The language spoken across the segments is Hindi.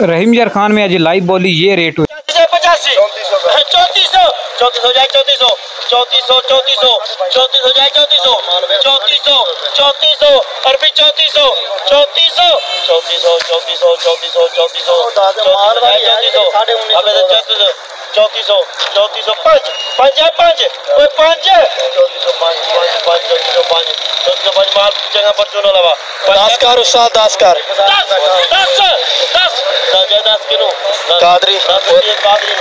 रहीम यार खान में आज लाइव बोली ये रेट हुई पचासी चौंतीस सौ चौंतीस हो जाए चौंतीस सौ चौंतीस सौ चौंतीस सौ चौंतीस हो जाए चौंतीस सौ चौंतीस सौ चौंतीस सौ अरबी चौंतीस सौ चौंतीस सौ चौंतीस सौ चौंतीस सौ चौंतीस सौ चौंतीस सौ चौंतीस सौ तो चौंतीस सौ चौंतीस सौ चौंतीस सौ पाँच पाँच है पाँच पाँच है चौंतीस सौ पाँच पाँच पाँच चौंतीस सौ पाँच चौंतीस सौ पाँच माल जगह पर चुनो लगा दस कर उस्ताद दस कर दस कादरी कादरी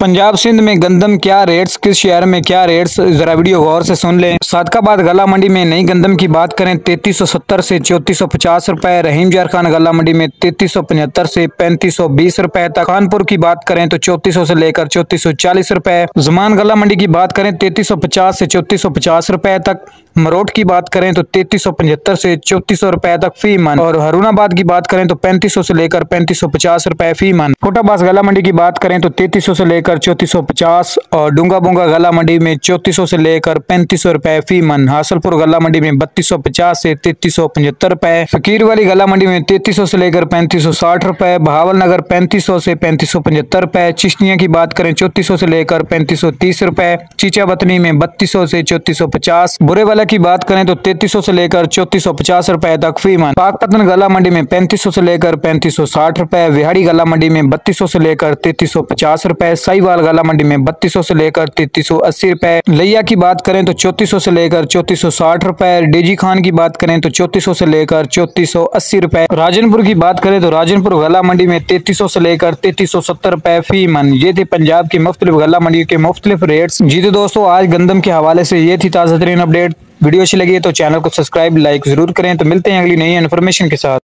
पंजाब सिंध में गंदम क्या रेट्स किस शहर में क्या रेट्स जरा वीडियो गौर से सुन लें। सादकाबाद गला मंडी में नई गंदम की बात करें, तैतीस सौ सत्तर से चौतीस सौ पचास रुपए, रहीम जार खान गला मंडी में तैतीस सौ पचहत्तर से पैंतीस सौ बीस रुपए तक। कानपुर की बात करें तो चौतीस सौ से लेकर चौतीस सौ चालीस रुपए। जमान गला मंडी की बात करें, तैतीस सौ पचास से चौतीस सौ पचास रुपए तक। मरोट की बात करें तो तैतीस सौ पचहत्तर से चौतीस सौ रुपए तक फ़ी मन और हरुणाबाद की बात करें तो पैंतीस सौ से लेकर पैंतीस सौ पचास रुपए फ़ी मन फोटाबाज गला मंडी की बात करें तो तैतीस सौ से लेकर चौतीस सौ पचास और डूँगा बोंगा गला मंडी में चौतीस सौ से लेकर पैंतीस सौ रुपए फ़ी मन। हासलपुर गला मंडी में बत्तीस सौ पचास से तैतीस सौ पचहत्तर रुपए। फकीर वाली गला मंडी में तैतीस सौ से लेकर पैंतीस सौ साठ रुपए। बहावल नगर पैंतीस सौ से पैंतीस सौ पचहत्तर रुपए। चिश्तिया की बात करें, चौतीस सौ से लेकर पैंतीस सौ तीस रुपए। चीचा बतनी में बत्तीस सौ से चौतीस सौ पचास। बुरे वाला की बात करें तो तैतीस सौ से लेकर चौतीस सौ पचास रुपए तक फ़ी मन। पाकपतन गला मंडी में पैंतीस सौ से लेकर पैंतीस सौ साठ रुपए। विहाड़ी गला मंडी में बत्तीस सौ से लेकर तैतीस सौ पचास रुपए। साईवाल गला मंडी में बत्तीस सौ लेकर तैतीस सौ अस्सी रुपए। लिया की बात करें तो चौतीस सौ लेकर चौतीस सौ साठ रुपए। डेजी खान की बात करें तो चौतीस सौ लेकर चौतीस सौ अस्सी रुपए। राजनपुर की बात करें तो राजनपुर गला मंडी में तैतीस सौ लेकर तैतीस सौ सत्तर रुपए फ़ी मन। ये थे पंजाब की मुख्तलिफ़ गला मंडी के मुख्तलिफ़ रेट्स। जी तो दोस्तों, आज गंदम के हवाले से ये थी ताज़ा तरीन अपडेट। वीडियो अच्छी लगी है तो चैनल को सब्सक्राइब, लाइक ज़रूर करें। तो मिलते हैं अगली नई इन्फॉर्मेशन के साथ।